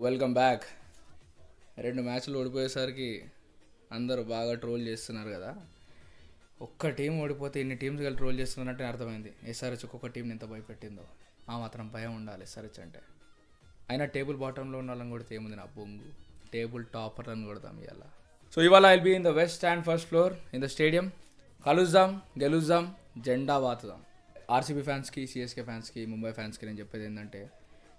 Welcome back రెండు మ్యాచ్లు ఓడిపోయేసరికి అందరూ బాగా ట్రోల్ చేస్తున్నారు కదా. ఒక్క టీం ఓడిపోతే ఇన్ని టీమ్స్ కలిసి ట్రోల్ చేస్తున్నారంటే అర్థమైంది. ఎస్ఆర్హెచ్ ఒక్కొక్క టీంని ఎంత భయపెట్టిందో. ఆ మాత్రం భయం ఉండాలి ఎస్ఆర్హెచ్ అంటే. అయినా టేబుల్ బాటంలో ఉన్న వాళ్ళని కొడితే ఏముంది నా బొంగు? టేబుల్ టాపర్ అని కొడతాం ఇవాళ సో ఇవాళ I'll be in the west and first floor in the stadium కలుద్దాం గెలుద్దాం జెండా వాతుదాం. ఆర్సీబీ ఫ్యాన్స్కి సిఎస్కే ఫ్యాన్స్కి ముంబై ఫ్యాన్స్కి నేను చెప్పేది ఏంటంటే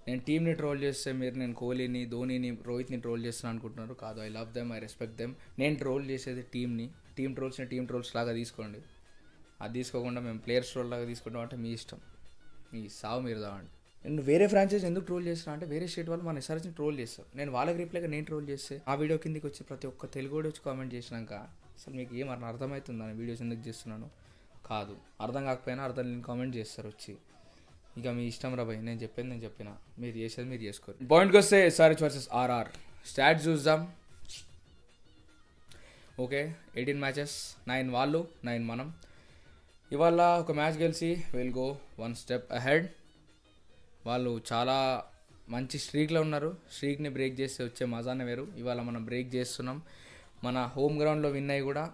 నేను టీంని ట్రోల్ చేస్తే మీరు నేను కోహ్లీని ధోనీని రోహిత్ని ట్రోల్ చేస్తాను అనుకుంటున్నారు. కాదు I love them I respect them నేను ట్రోల్ చేసేది టీంని టీమ్ ట్రోల్స్ని టీమ్ ట్రోల్స్ లాగా తీసుకోండి. అది తీసుకోకుండా మేము ప్లేయర్స్ ట్రోల్ లాగా తీసుకుంటాం అంటే మీ ఇష్టం. మీ సావు మీరు దావండి. నేను వేరే ఫ్రాంచైజ్ ఎందుకు ట్రోల్ చేస్తున్నా అంటే వేరే స్టేట్ వాళ్ళు మన ఎస్ఆర్ఎస్ని ట్రోల్ చేస్తారు. నేను వాళ్ళకి రిప్లైగా నేను ట్రోల్ చేస్తే ఆ వీడియో కిందకి వచ్చి ప్రతి ఒక్క తెలుగు వాడు వచ్చి కామెంట్ చేసినాక అసలు మీకు ఏమన్నా అర్థం అర్థమవుతుందా? వీడియోస్ ఎందుకు చేస్తున్నాను? కాదు. అర్థం కాకపోయినా అర్థం లేని కామెంట్ చేస్తారు వచ్చి. ఇక మీ ఇష్టం రా భయ్ నేను చెప్పేది నేను చెప్పిన. మీరు చేసేది మీరు చేసుకోరు. పాయింట్కి వస్తే ఎస్ఆర్హెచ్ వర్సెస్ ఆర్ఆర్ స్టాట్ చూద్దాం. ఓకే ఎయిటీన్ మ్యాచెస్ నైన్ వాళ్ళు నైన్ మనం. ఇవాళ ఒక మ్యాచ్ గెలిచి will go one step ahead వాళ్ళు చాలా మంచి స్ట్రీక్లో ఉన్నారు. స్ట్రీక్ని బ్రేక్ చేస్తే వచ్చే మజానే వేరు. ఇవాళ మనం బ్రేక్ చేస్తున్నాం. మన హోమ్ గ్రౌండ్లో విన్ అయ్యి కూడా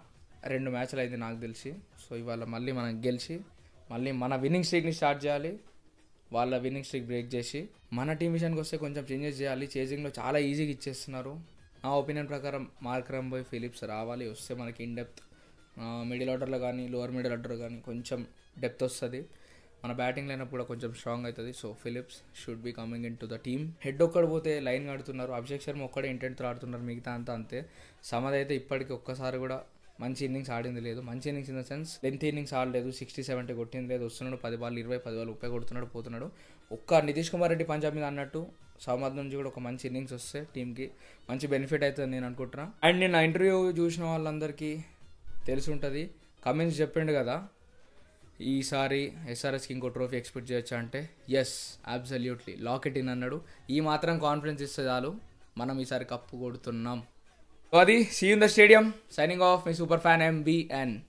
రెండు మ్యాచ్లు అయితే నాకు తెలిసి. సో ఇవాళ మళ్ళీ మనం గెలిచి మళ్ళీ మన విన్నింగ్ స్ట్రీక్ని స్టార్ట్ చేయాలి. వాళ్ళ విన్నింగ్ స్ట్రీక్ బ్రేక్ చేసి మన టీం విషయానికి వస్తే కొంచెం చేంజెస్ చేయాలి. చేజింగ్లో చాలా ఈజీగా ఇచ్చేస్తున్నారు. నా ఒపీనియన్ ప్రకారం మార్క్ రంబోయ్ ఫిలిప్స్ రావాలి. వస్తే మనకి ఇన్ డెప్త్ మిడిల్ ఆర్డర్లో కానీ లోవర్ మిడిల్ ఆర్డర్ కానీ కొంచెం డెప్త్ వస్తుంది. మన బ్యాటింగ్ లైనప్ కూడా కొంచెం స్ట్రాంగ్ అవుతుంది so Phillips should be coming in to the team head ఒక్కడు పోతే లైన్ కడుతున్నారు. అభిషేక్ శర్మ ఒక్కడే ఇంటెంట్తో ఆడుతున్నారు. మిగతా అంతా అంతే. సమద్ అయితే ఇప్పటికి ఒక్కసారి కూడా మంచి ఇన్నింగ్స్ ఆడింది లేదు. మంచి innings in the sense length innings ఆడలేదు. సిక్స్టీ సెవెంటీ కొట్టింది లేదు. వస్తున్నాడు పది బాల్ ఇరవై పది బాల్ ముప్పై కొడుతున్నాడు పోతున్నాడు. ఒక్క నితీష్ కుమార్ రెడ్డి పంజాబ్ మీద అన్నట్టు సౌమాద్ నుంచి కూడా ఒక మంచి ఇన్నింగ్స్ వస్తే టీంకి మంచి బెనిఫిట్ అవుతుంది నేను అనుకుంటున్నా. అండ్ నేను ఇంటర్వ్యూ చూసిన వాళ్ళందరికీ తెలిసి ఉంటుంది కమెంట్స్ చెప్పిండు కదా ఈసారి ఎస్ఆర్ఎస్కి ఇంకో ట్రోఫీ ఎక్స్పెక్ట్ చేయొచ్చా అంటే ఎస్ అబ్సల్యూట్లీ లాకెట్ ఇన్ అన్నాడు. ఈ మాత్రం కాన్ఫిడెన్స్ ఇస్తే చాలు. మనం ఈసారి కప్పు కొడుతున్నాం. Swati, see you in the stadium. Signing off, my super fan M B N.